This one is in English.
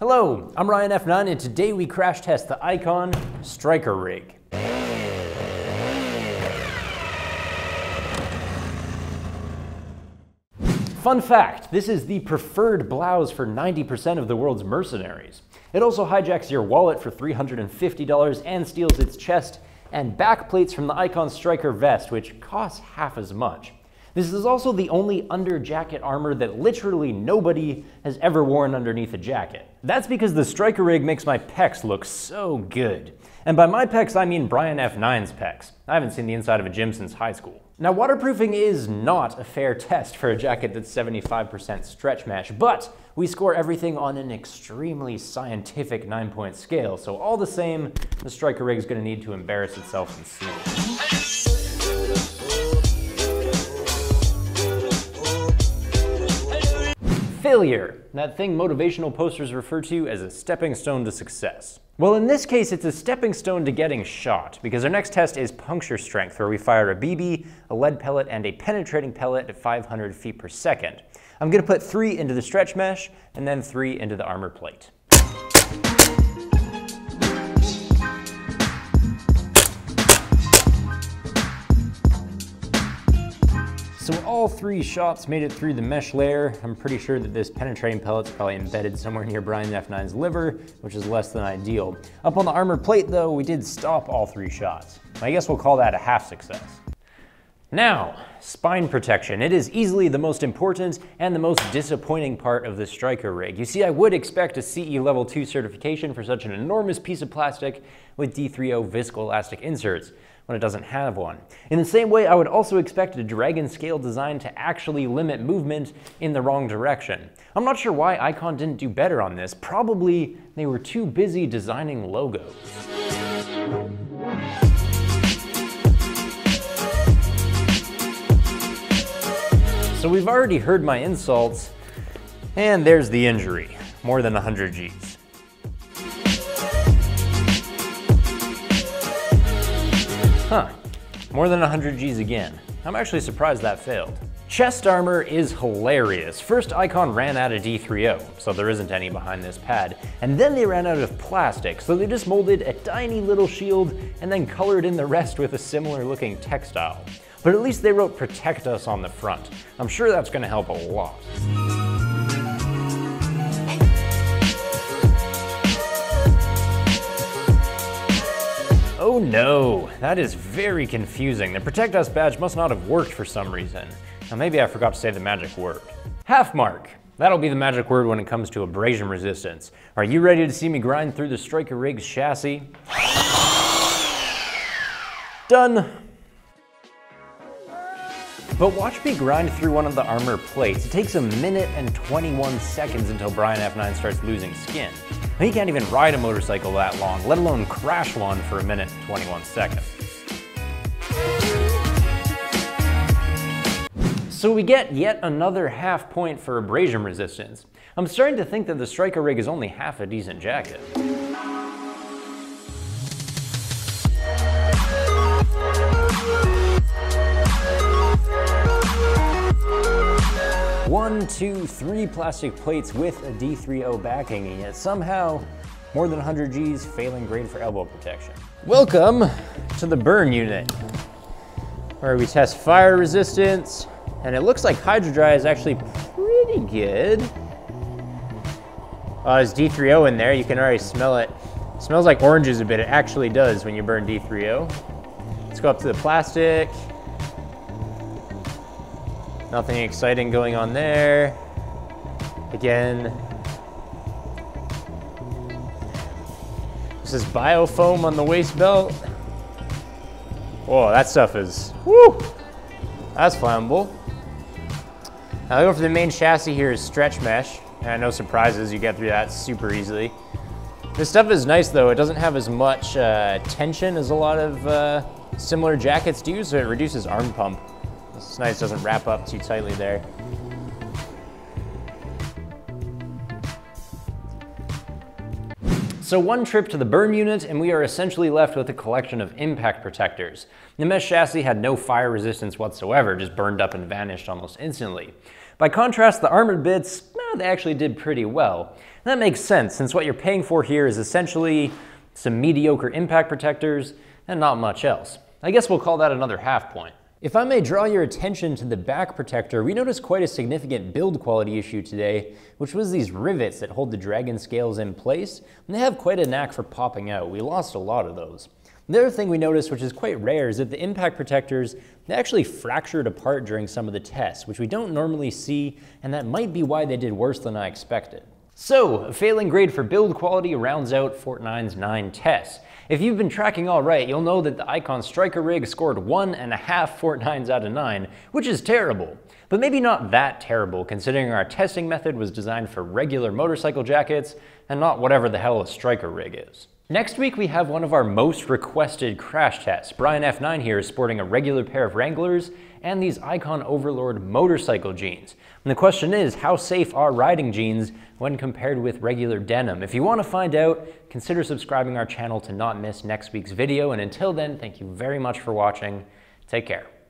Hello, I'm Ryan F9 and today we crash test the Icon Stryker Rig. Fun fact, this is the preferred blouse for 90% of the world's mercenaries. It also hijacks your wallet for $350 and steals its chest and back plates from the Icon Stryker vest, which costs half as much. This is also the only under jacket armor that literally nobody has ever worn underneath a jacket. That's because the Stryker rig makes my pecs look so good. And by my pecs, I mean Brian F9's pecs. I haven't seen the inside of a gym since high school. Now, waterproofing is not a fair test for a jacket that's 75% stretch mesh, but we score everything on an extremely scientific nine point scale, so all the same, the Stryker rig is gonna need to embarrass itself and see. Failure, that thing motivational posters refer to as a stepping stone to success. Well, in this case, it's a stepping stone to getting shot, because our next test is puncture strength, where we fire a BB, a lead pellet, and a penetrating pellet at 500 feet per second. I'm gonna put three into the stretch mesh, and then three into the armor plate. So all three shots made it through the mesh layer. I'm pretty sure that this penetrating pellet's probably embedded somewhere near Brian F9's liver, which is less than ideal. Up on the armor plate though, we did stop all three shots. I guess we'll call that a half success. Now, spine protection. It is easily the most important and the most disappointing part of the Stryker rig. You see, I would expect a CE Level 2 certification for such an enormous piece of plastic with D3O viscoelastic inserts when it doesn't have one. In the same way, I would also expect a dragon scale design to actually limit movement in the wrong direction. I'm not sure why Icon didn't do better on this. Probably they were too busy designing logos. So we've already heard my insults, and there's the injury, more than 100 Gs. Huh, more than 100 Gs again. I'm actually surprised that failed. Chest armor is hilarious. First, Icon ran out of D3O, so there isn't any behind this pad. And then they ran out of plastic, so they just molded a tiny little shield and then colored in the rest with a similar looking textile. But at least they wrote protect us on the front. I'm sure that's gonna help a lot. Oh no, that is very confusing. The Protect Us badge must not have worked for some reason. Now maybe I forgot to say the magic word. Half mark. That'll be the magic word when it comes to abrasion resistance. Are you ready to see me grind through the Stryker Rig's chassis? Done. But watch me grind through one of the armor plates. It takes a minute and 21 seconds until Brian F9 starts losing skin. He can't even ride a motorcycle that long, let alone crash one for a minute and 21 seconds. So we get yet another half point for abrasion resistance. I'm starting to think that the Stryker rig is only half a decent jacket. One, two, three plastic plates with a D3O backing, and yet somehow more than 100 Gs failing grade for elbow protection. Welcome to the burn unit, where we test fire resistance, and it looks like HydraDry is actually pretty good. Oh, there's D3O in there, you can already smell it. it. Smells like oranges a bit, it actually does when you burn D3O. Let's go up to the plastic. Nothing exciting going on there. Again. This is biofoam on the waist belt. Whoa, that stuff is, whoo, that's flammable. Now go for the main chassis here is stretch mesh. And no surprises, you get through that super easily. This stuff is nice though, it doesn't have as much uh, tension as a lot of uh, similar jackets do, so it reduces arm pump. It's nice, doesn't wrap up too tightly there. So one trip to the burn unit and we are essentially left with a collection of impact protectors. The mesh chassis had no fire resistance whatsoever, just burned up and vanished almost instantly. By contrast, the armored bits, well, they actually did pretty well. that makes sense since what you're paying for here is essentially some mediocre impact protectors and not much else. I guess we'll call that another half point. If I may draw your attention to the back protector, we noticed quite a significant build quality issue today, which was these rivets that hold the dragon scales in place, and they have quite a knack for popping out. We lost a lot of those. The other thing we noticed, which is quite rare, is that the impact protectors, they actually fractured apart during some of the tests, which we don't normally see, and that might be why they did worse than I expected. So, a failing grade for build quality rounds out FortNine's 9 tests. If you've been tracking all right, you'll know that the Icon Stryker rig scored one and a half Fort 9s out of nine, which is terrible. But maybe not that terrible considering our testing method was designed for regular motorcycle jackets and not whatever the hell a Stryker rig is. Next week, we have one of our most requested crash tests. Brian F9 here is sporting a regular pair of Wranglers and these Icon Overlord motorcycle jeans. And the question is, how safe are riding jeans when compared with regular denim? If you want to find out, consider subscribing our channel to not miss next week's video. And until then, thank you very much for watching. Take care.